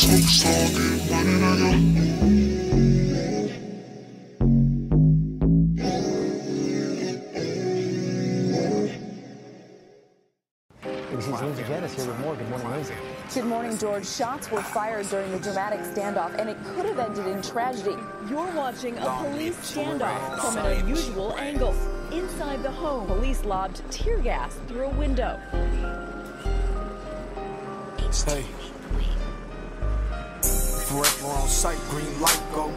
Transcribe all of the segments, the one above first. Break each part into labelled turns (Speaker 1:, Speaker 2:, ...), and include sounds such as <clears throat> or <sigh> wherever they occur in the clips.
Speaker 1: smoke star, get money, nigga.
Speaker 2: Lindsay Janice here with more. Good morning, Lindsay.
Speaker 3: Good morning, George. Shots were fired during the dramatic standoff, and it could have ended in tragedy.
Speaker 4: You're watching a police standoff from an unusual angle. Inside the home, police lobbed tear gas through a window.
Speaker 5: Hey. Forever on sight, green light go.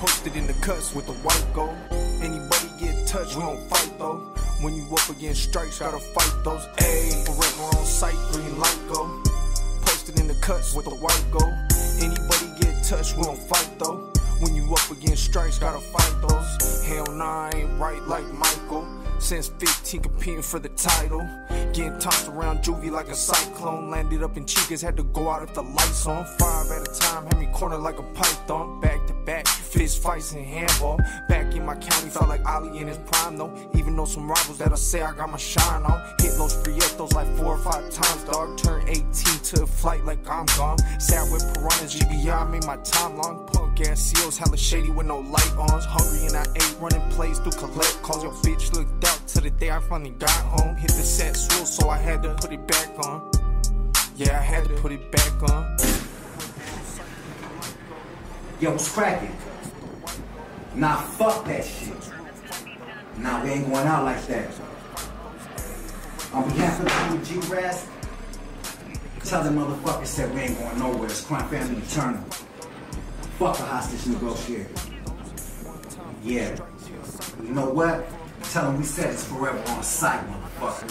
Speaker 5: Posted in the cuts with the white go. Anybody get touched, we don't fight though. When you up against strikes, gotta fight those. Ayy, forever on sight, green light go. Posted in the cuts with the white go. Anybody get touched, we don't fight though. When you up against strikes, gotta fight those. Hell nah, I ain't right like Michael. Since 15, competing for the title. Getting tossed around juvie like a cyclone. Landed up in Chicas, had to go out if the lights on. Five at a time, had me cornered like a python. Back to back, fist fights and handball. Back in my county, felt like Ali in his prime though. Even though some rivals that I say I got my shine on. Hit those prietos like four or five times, dog. Turn 18 to a flight like I'm gone. Sat with piranhas, GBI made my time long. Punk ass seals, hella shady with no light ons. Hungry and I ate, running plays through collect calls. Your bitch looked I finally got home. Hit the set swole, so I had to put it back on. Yeah, I had to put it back on.
Speaker 6: Yo, what's cracking? Nah, fuck that shit. Nah, we ain't going out like that. On behalf of the team G-Raz, tell the motherfuckers that we ain't going nowhere. It's crime family eternal. Fuck a hostage negotiator. Yeah. You know what? Tell them we said it's forever on sight, motherfucker.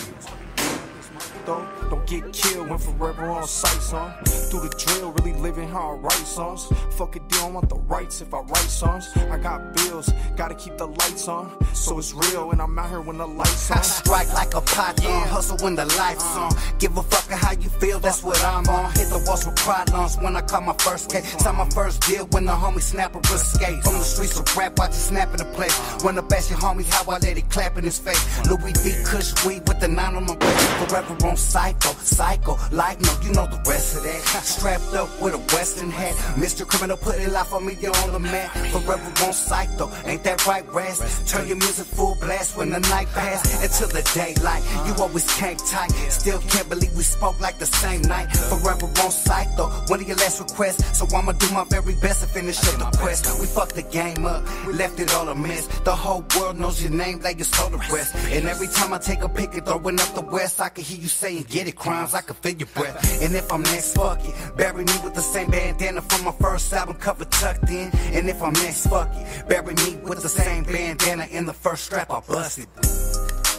Speaker 5: Don't, don't get killed when forever on sight, son. Do the drill, really living how I write songs. Fuck a I want the rights if I write songs. I got bills, gotta keep the lights on. So it's real, and I'm out here when the lights <laughs>
Speaker 7: I strike like a python, hustle when the lights uh. on. Give a fuck how you feel, that's what I'm on. Hit the walls with pride lungs when I caught my first case. Sign my first deal when the homie snapper escaped. From the streets of rap, watch it snap in the place. Uh. When the best your homie, how I let it clap in his face. Louis V. Kush weed with the nine on my waist. Forever on psycho, psycho. Like no, you know the rest of that. <laughs> Strapped up with a western hat. Mr. Criminal put it life me, you're on the mat. Forever on psycho, ain't that right, Raz? Turn your music full blast when the night pass until the daylight. You always came tight. Still can't believe we spoke like the same night. Forever on psycho. One of your last requests, so I'ma do my very best to finish up the quest. We fucked the game up, left it all a mess. The whole world knows your name like all the rest. And every time I take a pic and throwing up the west, I can hear you saying, get it, crimes, I can feel your breath. And if I'm next, fuck it. Bury me with the same bandana from my first album cover tucked in. And if I'm next, fuck it. Bury me with the same bandana in the first strap I busted.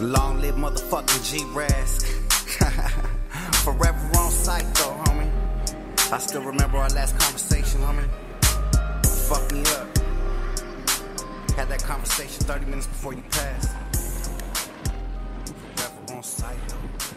Speaker 7: Long live motherfucking G-Raz. <laughs> Forever on sight though, homie. I still remember our last conversation, homie. Fuck me up. Had that conversation 30 minutes before you passed. Forever on sight though.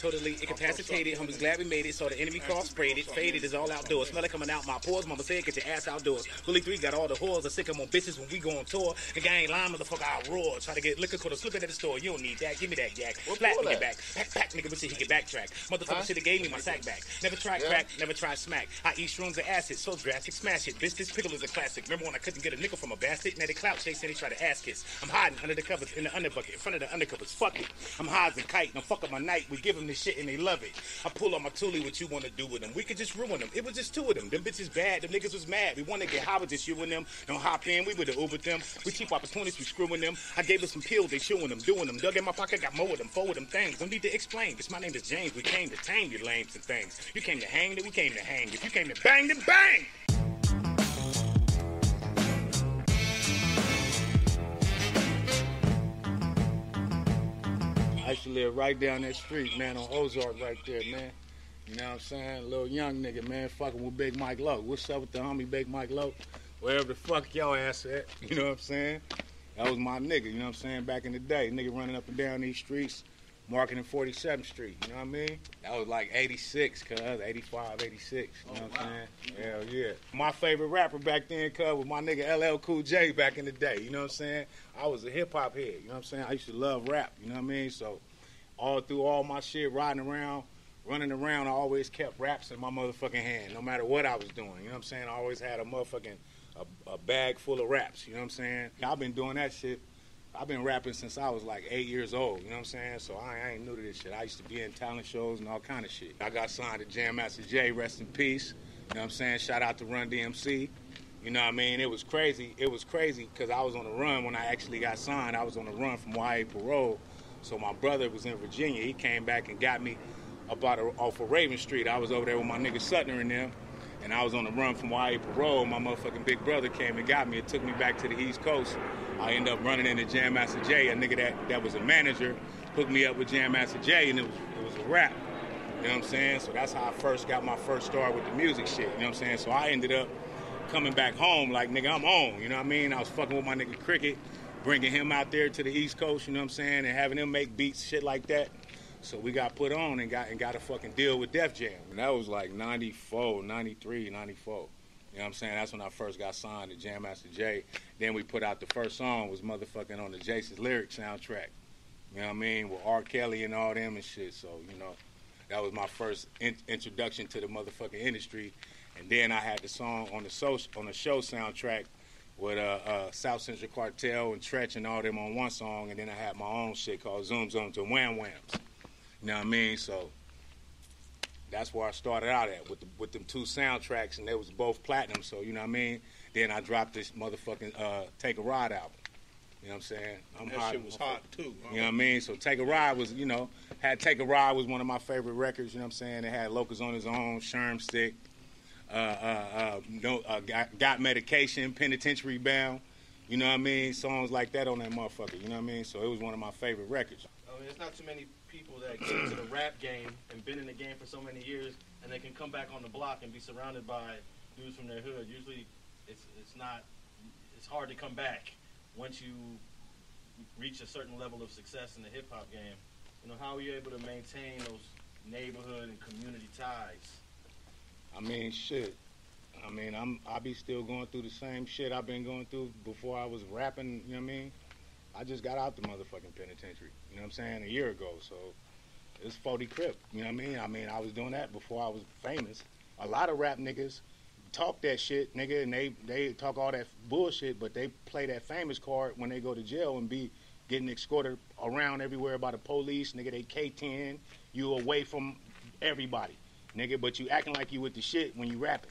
Speaker 8: Totally incapacitated. Homies glad we made it. So the enemy cross sprayed it. Faded is all outdoors. Smell it coming out my pores. Mama said, get your ass outdoors. Fully 3 got all the whores. I sick 'em on bitches when we go on tour. The guy ain't lying, motherfucker. I roar. Try to get liquor, have slipping at the store. You don't need that. Give me that, Jack. Flat get back. Pack, pack, nigga, bitch, he can backtrack. Motherfucker should have gave me my sack back. Never tried crack, never tried smack. I eat shrooms and acid. So drastic, smash it. Bitch, this pickle is a classic. Remember when I couldn't get a nickel from a bastard? Now they clout chasing, they try to ass kiss. I'm hiding under the covers in the underbucket, in front of the undercovers. Fuck it. I'm high as a kite. I'm fuck up my night. We give them this shit and they love it. I pull on my toolie, what you want to do with them. We could just ruin them. It was just two of them. Them bitches bad. Them niggas was mad. We want to get high with just you and them. Don't hop in. We would have Ubered them. We cheap opportunities. We screwing them. I gave us some pills. They chewing them, doing them. Dug in my pocket, got more of them, four of them things. Don't need to explain. Bitch, my name is James. We came to tame your lames and things. You came to hang, then we came to hang. If you came to bang, then bang. I used to live right down that street, man, on Ozark right there, man. You know what I'm saying? Little young nigga, man, fucking with Big Mike Lowe. What's up with the homie Big Mike Lowe? Wherever the fuck y'all ass at, <laughs> you know what I'm saying? That was my nigga, you know what I'm saying? Back in the day, nigga running up and down these streets, marketing 47th Street, you know what I mean? That was like 86, cuz, 85, 86, you oh, know what I'm saying? Hell yeah. My favorite rapper back then, cuz, was my nigga LL Cool J back in the day, you know what I'm saying? I was a hip hop head, you know what I'm saying? I used to love rap, you know what I mean? So, all through all my shit, riding around, running around, I always kept raps in my motherfucking hand, no matter what I was doing. You know what I'm saying? I always had a motherfucking a, a bag full of raps. You know what I'm saying? I've been doing that shit. I've been rapping since I was like eight years old. You know what I'm saying? So I, I ain't new to this shit. I used to be in talent shows and all kind of shit. I got signed to Jam Master Jay. Rest in peace. You know what I'm saying? Shout out to Run DMC. You know what I mean? It was crazy. It was crazy because I was on the run when I actually got signed. I was on the run from YA Parole. So my brother was in Virginia. He came back and got me about off of Raven Street. I was over there with my nigga Sutner and them, and I was on the run from YA Parole. My motherfucking big brother came and got me. It took me back to the East Coast. I ended up running into Jam Master Jay, a nigga that, that was a manager, hooked me up with Jam Master Jay, and it was it was a rap. You know what I'm saying? So that's how I first got my first start with the music shit. You know what I'm saying? So I ended up coming back home like nigga, I'm on. You know what I mean? I was fucking with my nigga Cricket, bringing him out there to the East Coast. You know what I'm saying? And having him make beats, shit like that. So we got put on and got and got a fucking deal with Def Jam. And that was like 94, 93, 94. You know what I'm saying? That's when I first got signed to Jam Master Jay. Then we put out the first song was motherfucking on the Jason's Lyric soundtrack. You know what I mean? With R. Kelly and all them and shit. So, you know, that was my first in- introduction to the motherfucking industry. And then I had the song on the so- on the show soundtrack with uh, uh, South Central Cartel and Treach and all them on one song. And then I had my own shit called Zoom Zoom to Wham Whams. You know what I mean? So that's where I started out at with the, with them two soundtracks, and they was both platinum. So you know what I mean. Then I dropped this motherfucking uh, Take a Ride album. You know what I'm saying? I'm
Speaker 9: That
Speaker 8: hot,
Speaker 9: shit was hot too.
Speaker 8: You know what I mean? So Take a Ride was, you know, had Take a Ride was one of my favorite records. You know what I'm saying? It had Locust on his own, Sherm Stick, uh, uh, uh, no, uh, got, got medication, penitentiary bound. You know what I mean? Songs like that on that motherfucker. You know what I mean? So it was one of my favorite records.
Speaker 10: I mean, there's not too many people that get into the <clears throat> rap game and been in the game for so many years, and they can come back on the block and be surrounded by dudes from their hood. Usually, it's it's not it's hard to come back once you reach a certain level of success in the hip hop game. You know, how are you able to maintain those neighborhood and community ties?
Speaker 8: I mean, shit. I mean, I'm I be still going through the same shit I've been going through before I was rapping. You know what I mean? I just got out the motherfucking penitentiary. You know what I'm saying? A year ago. So it's 40 Crip. You know what I mean? I mean, I was doing that before I was famous. A lot of rap niggas talk that shit, nigga, and they they talk all that bullshit, but they play that famous card when they go to jail and be getting escorted around everywhere by the police, nigga. They K10, you away from everybody, nigga. But you acting like you with the shit when you rapping.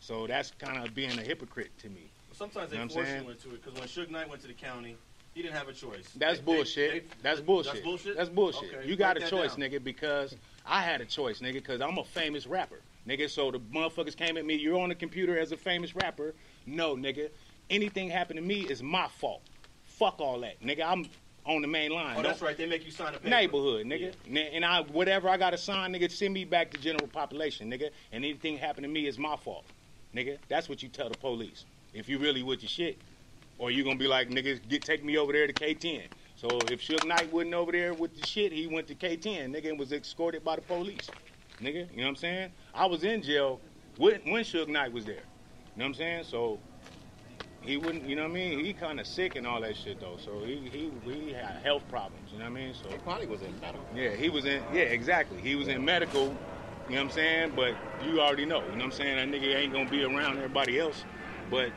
Speaker 8: So that's kind of being a hypocrite to me.
Speaker 10: Sometimes they
Speaker 8: You know
Speaker 10: force
Speaker 8: saying?
Speaker 10: you into it because when Suge Knight went to the county, he didn't have a choice.
Speaker 8: That's
Speaker 10: They-
Speaker 8: bullshit.
Speaker 10: they- they-
Speaker 8: that's bullshit.
Speaker 10: That's bullshit.
Speaker 8: That's bullshit.
Speaker 10: Okay,
Speaker 8: you got a choice,
Speaker 10: down.
Speaker 8: nigga, because I had a choice, nigga, because I'm a famous rapper, nigga. So the motherfuckers came at me. You're on the computer as a famous rapper. No, nigga. Anything happened to me is my fault. Fuck all that, nigga. I'm on the main line.
Speaker 10: Oh, that's right. They make you sign a paper.
Speaker 8: Neighborhood, nigga. N- And I whatever I got to sign, nigga, send me back to general population, nigga. And anything happened to me is my fault, nigga. That's what you tell the police. If you really with your shit. Or you gonna be like, niggas get take me over there to K10. So if Suge Knight wasn't over there with the shit, he went to K10, nigga, and was escorted by the police. Nigga, you know what I'm saying? I was in jail when, when Suge Knight was there. You know what I'm saying? So he wouldn't, you know what I mean? He kind of sick and all that shit though. So he he he had health problems. You know what I mean? So he
Speaker 9: probably was in medical.
Speaker 8: Yeah, he was in. Yeah, exactly. He was in medical. You know what I'm saying? But you already know. You know what I'm saying? That nigga ain't gonna be around everybody else. But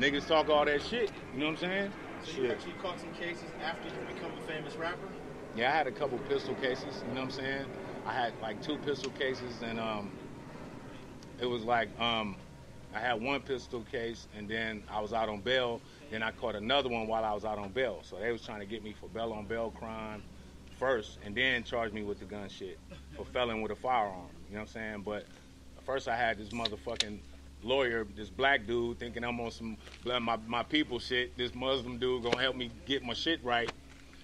Speaker 8: niggas talk all that shit. You know what I'm saying?
Speaker 10: So you
Speaker 8: Shit.
Speaker 10: actually caught some cases after you become a famous rapper?
Speaker 8: Yeah, I had a couple pistol cases, you know what I'm saying? I had like two pistol cases and um it was like um I had one pistol case and then I was out on bail, then I caught another one while I was out on bail. So they was trying to get me for bail on bail crime first and then charge me with the gun shit for felon with a firearm, you know what I'm saying? But first I had this motherfucking lawyer, this black dude thinking I'm on some my my people shit. This Muslim dude gonna help me get my shit right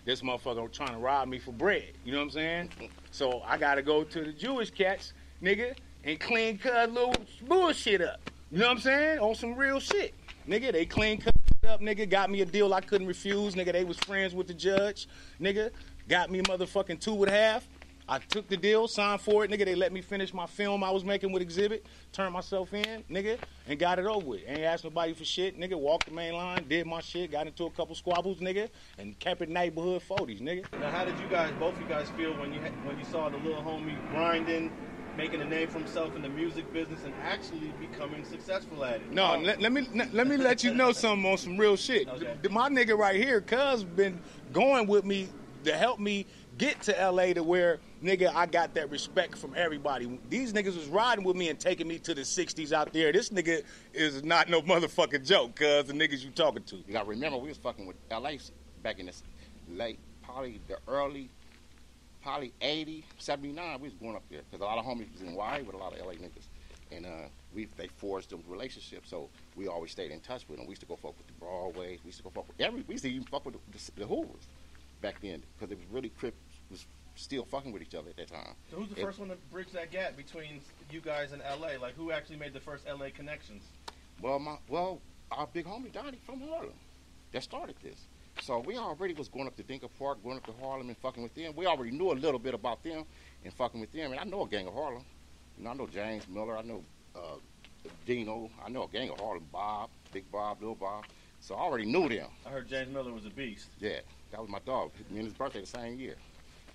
Speaker 8: this motherfucker trying to rob me for bread. You know what I'm saying? So I got to go to the Jewish cats nigga, and clean cut little bullshit up. You know what I'm saying? On some real shit. Nigga, they clean cut up, nigga, got me a deal I couldn't refuse. Nigga, they was friends with the judge. Nigga, got me motherfucking two a half. I took the deal, signed for it, nigga. They let me finish my film I was making with Xzibit, turned myself in, nigga, and got it over with. Ain't asked nobody for shit, nigga. Walked the main line, did my shit, got into a couple squabbles, nigga, and kept it neighborhood 40s, nigga.
Speaker 10: Now, how did you guys, both of you guys, feel when you when you saw the little homie grinding, making a name for himself in the music business, and actually becoming successful at it?
Speaker 8: No, oh. let, let me let, let me let you know <laughs> something on some real shit.
Speaker 10: Okay.
Speaker 8: My nigga right here, cuz been going with me to help me get to LA to where nigga I got that respect from everybody. These niggas was riding with me and taking me to the 60s out there. This nigga is not no motherfucking joke, cuz the niggas you talking to.
Speaker 9: You gotta remember, we was fucking with LA back in the late, probably the early, probably 80, 79. We was going up there because a lot of homies was in Y with a lot of LA niggas, and uh, we they forged them relationships. So we always stayed in touch with them. We used to go fuck with the Broadway. We used to go fuck with every. We used to even fuck with the, the, the Hoovers back then because it was really Crip was still fucking with each other at that time.
Speaker 10: So who's the
Speaker 9: It-
Speaker 10: first one to bridge that gap between you guys and LA? Like, who actually made the first LA connections?
Speaker 9: Well, my well, our big homie Donnie from Harlem that started this. So we already was going up to Denker Park, going up to Harlem and fucking with them. We already knew a little bit about them and fucking with them. And I know a gang of Harlem. You know, I know James Miller. I know uh, Dino. I know a gang of Harlem. Bob, Big Bob, Little Bob. So I already knew them.
Speaker 10: I heard James Miller was a beast.
Speaker 9: Yeah, that was my dog. Me and his birthday the same year.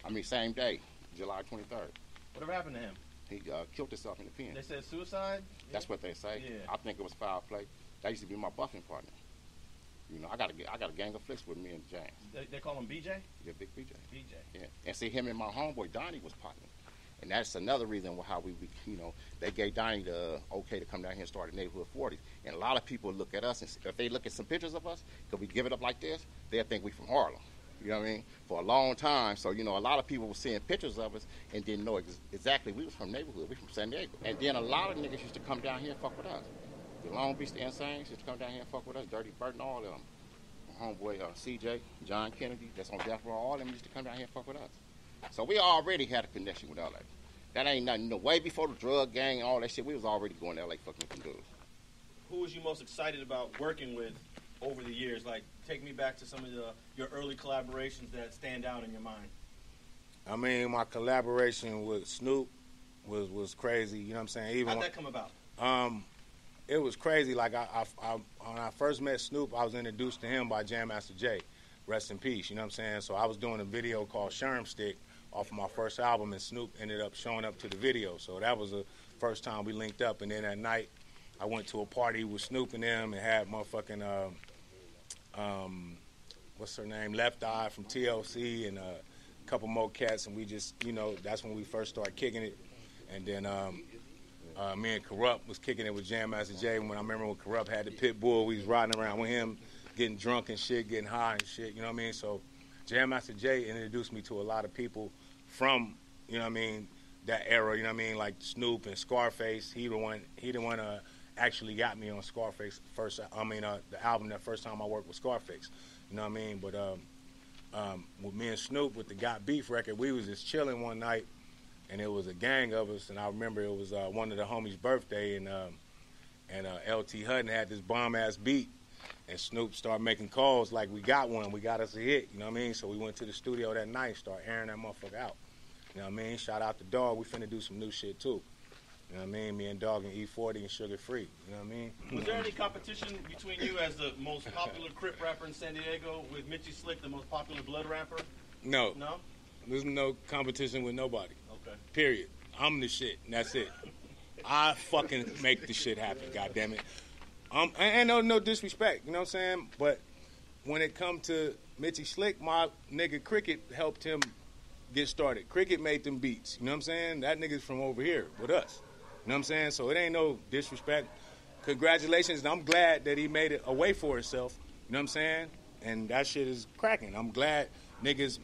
Speaker 9: I mean, same day, July 23rd.
Speaker 10: Whatever happened to him?
Speaker 9: He uh, killed himself in the pen.
Speaker 10: They said suicide.
Speaker 9: That's what they say.
Speaker 10: Yeah.
Speaker 9: I think it was foul play. That used to be my buffing partner. You know, I got a, I got a gang of flicks with me and James.
Speaker 10: They, they call him BJ.
Speaker 9: Yeah, big BJ.
Speaker 10: BJ.
Speaker 9: Yeah, and see him and my homeboy Donnie was partner, and that's another reason why how we, be- you know, they gave Donnie the okay to come down here and start the neighborhood 40s. And a lot of people look at us and if they look at some pictures of us, because we give it up like this, they'll think we from Harlem. You know what I mean? For a long time, so you know, a lot of people were seeing pictures of us and didn't know ex- exactly we was from neighborhood. We from San Diego, and then a lot of niggas used to come down here and fuck with us. The Long Beach the Insanes used to come down here and fuck with us. Dirty Burton, all of them. My homeboy uh, CJ, John Kennedy, that's on death row. All of them used to come down here and fuck with us. So we already had a connection with LA. That ain't nothing. Know, way before the drug gang and all that shit, we was already going to LA fucking dudes.
Speaker 10: Who was you most excited about working with over the years? Like, take me back to some of the your early collaborations that stand out in your mind.
Speaker 8: I mean, my collaboration with Snoop was was crazy. You know what I'm saying? Even
Speaker 10: How'd that come about?
Speaker 8: Um, it was crazy. Like I, I, I, when I first met Snoop, I was introduced to him by Jam Master Jay. Rest in peace. You know what I'm saying? So I was doing a video called Sherm Stick off of my first album, and Snoop ended up showing up to the video. So that was the first time we linked up. And then at night, I went to a party with Snoop and them, and had motherfucking um, um, what's her name, Left Eye from TLC, and uh, a couple more cats, and we just, you know, that's when we first started kicking it. And then um, uh, me and Kurupt was kicking it with Jam Master Jay. When I remember when Kurupt had the pit bull, we was riding around with him, getting drunk and shit, getting high and shit. You know what I mean? So Jam Master Jay introduced me to a lot of people from, you know what I mean, that era. You know what I mean? Like Snoop and Scarface. He the one. He the one. Uh, actually got me on Scarface first. I mean, uh, the album that first time I worked with Scarface. You know what I mean? But um, um, with me and Snoop with the Got Beef record, we was just chilling one night, and it was a gang of us. And I remember it was uh, one of the homies' birthday, and um, and uh, LT Hutton had this bomb ass beat, and Snoop started making calls like we got one, we got us a hit. You know what I mean? So we went to the studio that night, started airing that motherfucker out. You know what I mean? Shout out to Dog. We finna do some new shit too. You know what I mean? Me and Dog and E40 and Suga Free. You know what I mean?
Speaker 10: Was there any competition between you as the most popular Crip rapper in San Diego with Mitchy Slick, the most popular Blood rapper?
Speaker 8: No.
Speaker 10: No.
Speaker 8: There's no competition with nobody.
Speaker 10: Okay.
Speaker 8: Period. I'm the shit, and that's it. I fucking make the shit happen. God damn it. Um, and, and no, no disrespect, you know what I'm saying? But when it come to Mitchy Slick, my nigga Cricket helped him get started. Cricket made them beats. You know what I'm saying? That nigga's from over here with us. You know what I'm saying? So it ain't no disrespect. Congratulations. I'm glad that he made it a way for himself. You know what I'm saying? And that shit is cracking. I'm glad niggas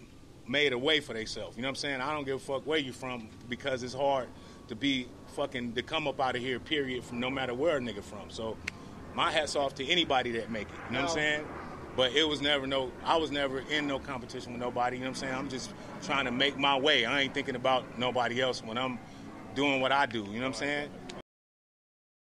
Speaker 8: made a way for themselves. You know what I'm saying? I don't give a fuck where you from because it's hard to be fucking to come up out of here, period, from no matter where a nigga from. So my hats off to anybody that make it. You know what I'm saying? But it was never no I was never in no competition with nobody, you know what I'm saying? I'm just trying to make my way. I ain't thinking about nobody else when I'm doing what I do. You know what I'm saying?